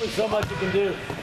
only so much you can do.